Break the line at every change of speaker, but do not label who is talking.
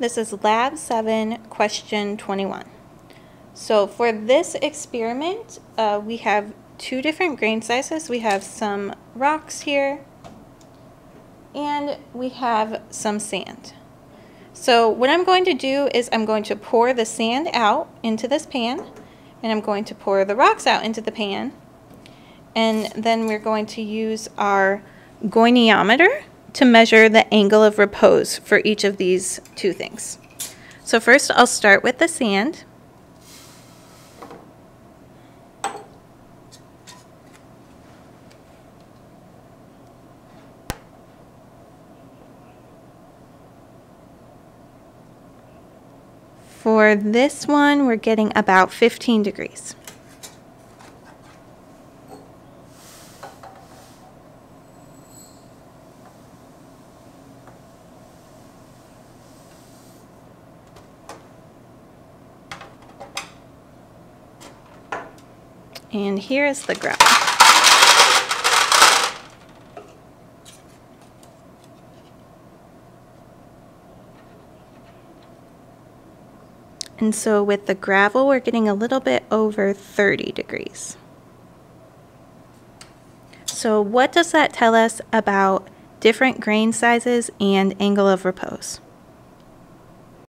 This is Lab 7, question 21. So for this experiment, uh, we have two different grain sizes. We have some rocks here, and we have some sand. So what I'm going to do is I'm going to pour the sand out into this pan, and I'm going to pour the rocks out into the pan, and then we're going to use our goniometer to measure the angle of repose for each of these two things. So first I'll start with the sand. For this one, we're getting about 15 degrees. And here is the gravel. And so with the gravel, we're getting a little bit over 30 degrees. So what does that tell us about different grain sizes and angle of repose?